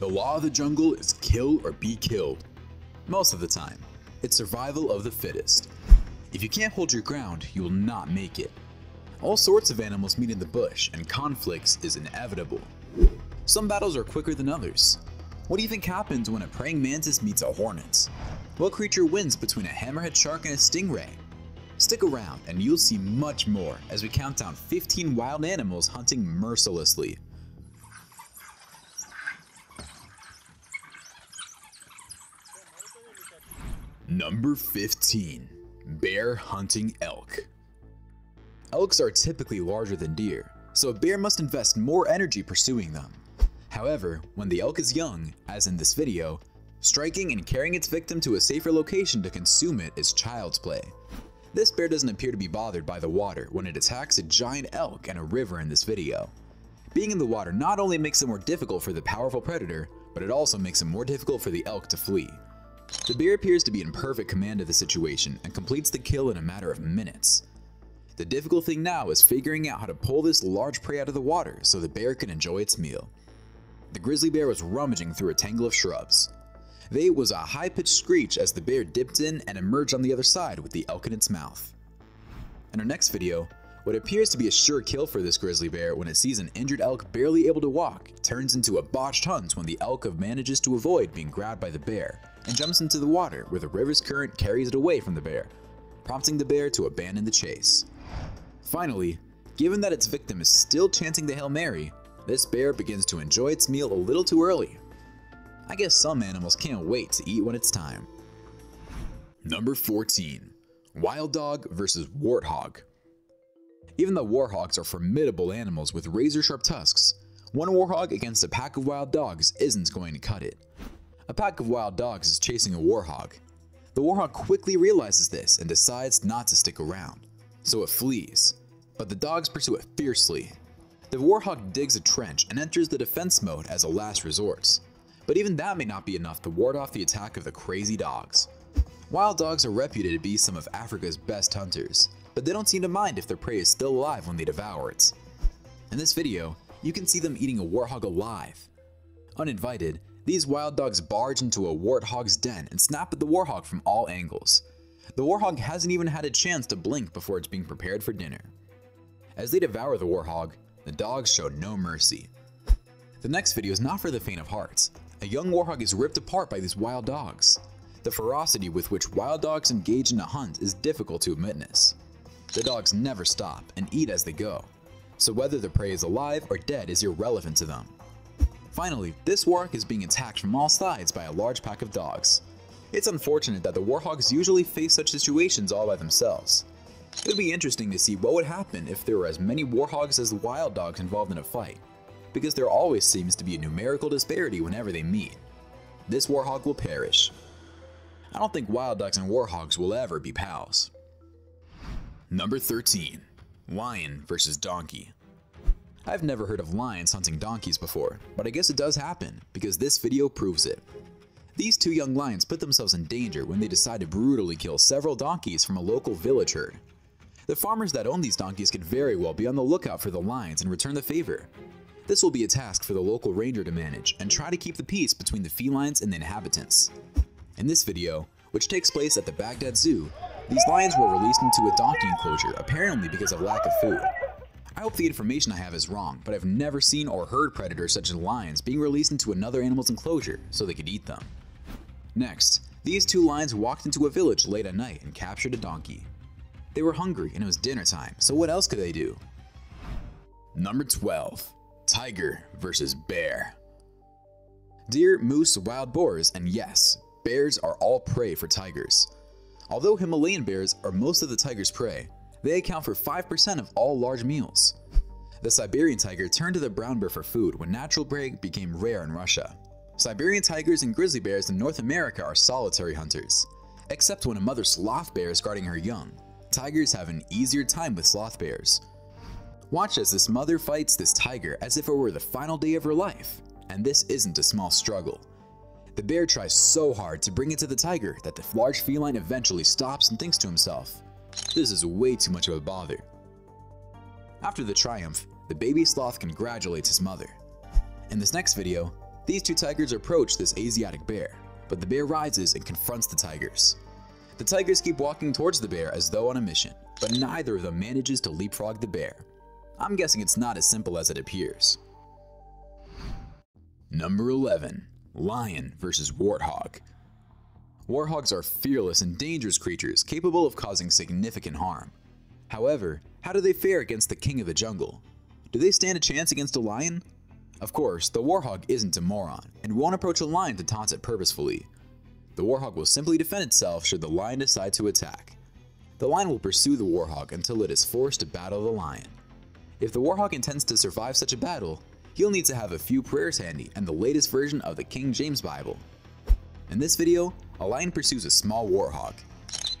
The law of the jungle is kill or be killed. Most of the time, it's survival of the fittest. If you can't hold your ground, you will not make it. All sorts of animals meet in the bush, and conflicts is inevitable. Some battles are quicker than others. What do you think happens when a praying mantis meets a hornet? What creature wins between a hammerhead shark and a stingray? Stick around and you'll see much more as we count down 15 wild animals hunting mercilessly. Number 15 Bear Hunting Elk. Elks are typically larger than deer, so a bear must invest more energy pursuing them. However, when the elk is young, as in this video, striking and carrying its victim to a safer location to consume it is child's play. This bear doesn't appear to be bothered by the water when it attacks a giant elk and a river in this video. Being in the water not only makes it more difficult for the powerful predator, but it also makes it more difficult for the elk to flee. The bear appears to be in perfect command of the situation and completes the kill in a matter of minutes. The difficult thing now is figuring out how to pull this large prey out of the water so the bear can enjoy its meal. The grizzly bear was rummaging through a tangle of shrubs. There was a high-pitched screech as the bear dipped in and emerged on the other side with the elk in its mouth. In our next video, what appears to be a sure kill for this grizzly bear when it sees an injured elk barely able to walk turns into a botched hunt when the elk of manages to avoid being grabbed by the bear and jumps into the water where the river's current carries it away from the bear, prompting the bear to abandon the chase. Finally, given that its victim is still chanting the Hail Mary, this bear begins to enjoy its meal a little too early. I guess some animals can't wait to eat when it's time. Number 14. Wild Dog vs. Warthog Even though warthogs are formidable animals with razor-sharp tusks, one warthog against a pack of wild dogs isn't going to cut it. A pack of wild dogs is chasing a warthog. The warthog quickly realizes this and decides not to stick around, so it flees. But the dogs pursue it fiercely. The warthog digs a trench and enters the defense mode as a last resort. But even that may not be enough to ward off the attack of the crazy dogs. Wild dogs are reputed to be some of Africa's best hunters, but they don't seem to mind if their prey is still alive when they devour it. In this video, you can see them eating a warthog alive. Uninvited, these wild dogs barge into a warthog's den and snap at the warthog from all angles. The warthog hasn't even had a chance to blink before it's being prepared for dinner. As they devour the warthog, the dogs show no mercy. The next video is not for the faint of heart. A young warthog is ripped apart by these wild dogs. The ferocity with which wild dogs engage in a hunt is difficult to witness. The dogs never stop and eat as they go, so whether the prey is alive or dead is irrelevant to them. Finally, this warthog is being attacked from all sides by a large pack of dogs. It's unfortunate that the warthogs usually face such situations all by themselves. It would be interesting to see what would happen if there were as many warthogs as wild dogs involved in a fight, because there always seems to be a numerical disparity whenever they meet. This warthog will perish. I don't think wild dogs and warthogs will ever be pals. Number 13. Lion vs. Donkey I've never heard of lions hunting donkeys before, but I guess it does happen, because this video proves it. These two young lions put themselves in danger when they decide to brutally kill several donkeys from a local village herd. The farmers that own these donkeys could very well be on the lookout for the lions and return the favor. This will be a task for the local ranger to manage and try to keep the peace between the felines and the inhabitants. In this video, which takes place at the Baghdad Zoo, these lions were released into a donkey enclosure apparently because of lack of food. I hope the information I have is wrong, but I've never seen or heard predators such as lions being released into another animal's enclosure so they could eat them. Next, these two lions walked into a village late at night and captured a donkey. They were hungry and it was dinner time, so what else could they do? Number 12. Tiger versus Bear Deer, moose, wild boars, and yes, bears are all prey for tigers. Although Himalayan bears are most of the tiger's prey, they account for 5% of all large meals. The Siberian tiger turned to the brown bear for food when natural prey became rare in Russia. Siberian tigers and grizzly bears in North America are solitary hunters. Except when a mother sloth bear is guarding her young, tigers have an easier time with sloth bears. Watch as this mother fights this tiger as if it were the final day of her life, and this isn't a small struggle. The bear tries so hard to bring it to the tiger that the large feline eventually stops and thinks to himself, this is way too much of a bother. After the triumph, the baby sloth congratulates his mother. In this next video, These two tigers approach this Asiatic bear, but the bear rises and confronts the tigers. The tigers keep walking towards the bear as though on a mission, but neither of them manages to leapfrog the bear. I'm guessing it's not as simple as it appears. Number 11. Lion versus Warthog. Warthogs are fearless and dangerous creatures capable of causing significant harm. However, how do they fare against the king of the jungle? Do they stand a chance against a lion? Of course, the warthog isn't a moron and won't approach a lion to taunt it purposefully. The warthog will simply defend itself should the lion decide to attack. The lion will pursue the warthog until it is forced to battle the lion. If the warthog intends to survive such a battle, he'll need to have a few prayers handy and the latest version of the King James Bible. In this video, a lion pursues a small warthog.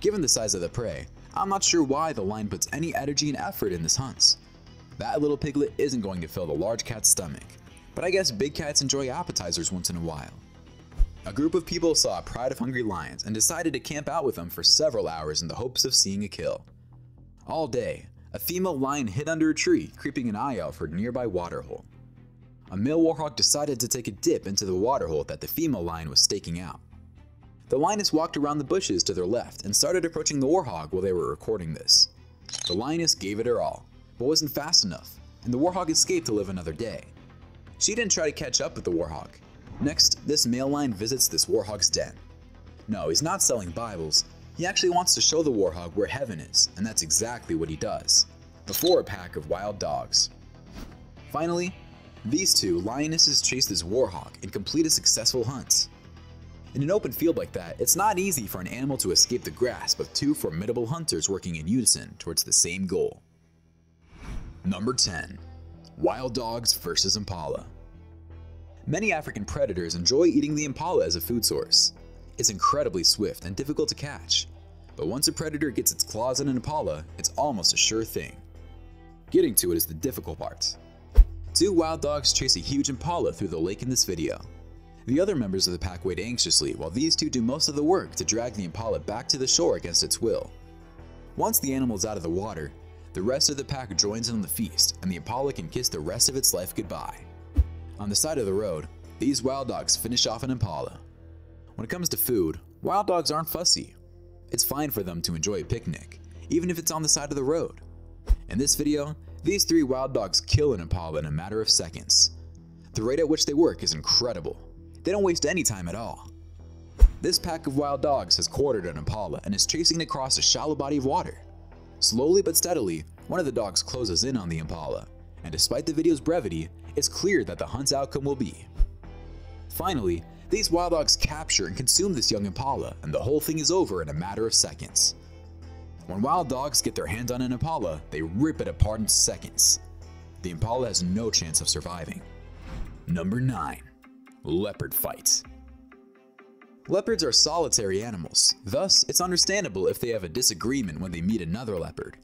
Given the size of the prey, I'm not sure why the lion puts any energy and effort in this hunt. That little piglet isn't going to fill the large cat's stomach, but I guess big cats enjoy appetizers once in a while. A group of people saw a pride of hungry lions and decided to camp out with them for several hours in the hopes of seeing a kill. All day, a female lion hid under a tree, creeping an eye out for a nearby waterhole. A male warthog decided to take a dip into the waterhole that the female lion was staking out. The lioness walked around the bushes to their left and started approaching the warthog while they were recording this. The lioness gave it her all, but wasn't fast enough, and the warthog escaped to live another day. She didn't try to catch up with the warthog. Next, this male lion visits this warthog's den. No, he's not selling Bibles. He actually wants to show the warthog where heaven is, and that's exactly what he does, before a pack of wild dogs. Finally, these two lionesses chase this warthog and complete a successful hunt. In an open field like that, it's not easy for an animal to escape the grasp of two formidable hunters working in unison towards the same goal. Number 10. Wild Dogs vs. Impala Many African predators enjoy eating the impala as a food source. It's incredibly swift and difficult to catch, but once a predator gets its claws on an impala, it's almost a sure thing. Getting to it is the difficult part. Two wild dogs chase a huge impala through the lake in this video. The other members of the pack wait anxiously while these two do most of the work to drag the impala back to the shore against its will. Once the animal is out of the water, the rest of the pack joins in on the feast and the impala can kiss the rest of its life goodbye. On the side of the road, these wild dogs finish off an impala. When it comes to food, wild dogs aren't fussy. It's fine for them to enjoy a picnic, even if it's on the side of the road. In this video, these three wild dogs kill an impala in a matter of seconds. The rate at which they work is incredible. They don't waste any time at all. This pack of wild dogs has quartered an impala and is chasing it across a shallow body of water. Slowly but steadily, one of the dogs closes in on the impala, and despite the video's brevity, it's clear that the hunt's outcome will be. Finally, these wild dogs capture and consume this young impala, and the whole thing is over in a matter of seconds. When wild dogs get their hands on an impala, they rip it apart in seconds. The impala has no chance of surviving. Number 9. Leopard Fight Leopards are solitary animals, thus it's understandable if they have a disagreement when they meet another leopard.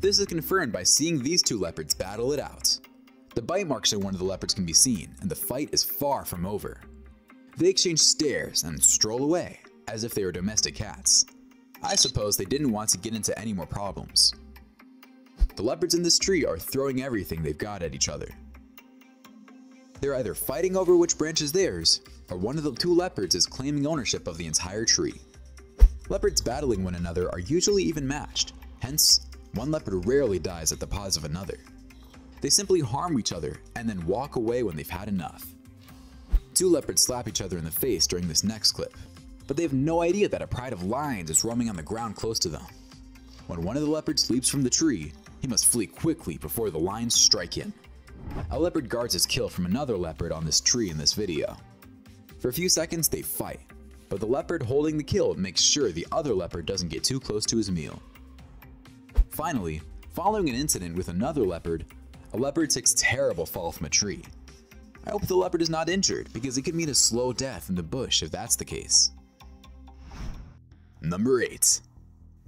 This is confirmed by seeing these two leopards battle it out. The bite marks on one of the leopards can be seen, and the fight is far from over. They exchange stares and stroll away, as if they were domestic cats. I suppose they didn't want to get into any more problems. The leopards in this tree are throwing everything they've got at each other. They're either fighting over which branch is theirs, or one of the two leopards is claiming ownership of the entire tree. Leopards battling one another are usually even matched, hence, one leopard rarely dies at the paws of another. They simply harm each other and then walk away when they've had enough. Two leopards slap each other in the face during this next clip but they have no idea that a pride of lions is roaming on the ground close to them. When one of the leopards leaps from the tree, he must flee quickly before the lions strike him. A leopard guards his kill from another leopard on this tree in this video. For a few seconds they fight, but the leopard holding the kill makes sure the other leopard doesn't get too close to his meal. Finally, following an incident with another leopard, a leopard takes terrible fall from a tree. I hope the leopard is not injured because it could mean a slow death in the bush if that's the case. Number 8.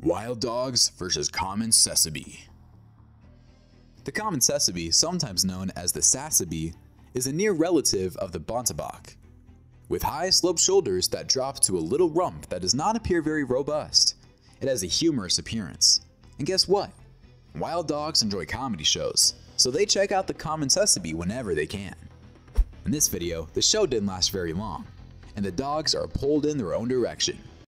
Wild Dogs vs. Common Tsessebe The common tsessebe, sometimes known as the tsessebe, is a near relative of the bontebok. With high sloped shoulders that drop to a little rump that does not appear very robust, it has a humorous appearance. And guess what? Wild dogs enjoy comedy shows, so they check out the common tsessebe whenever they can. In this video, the show didn't last very long, and the dogs are pulled in their own direction.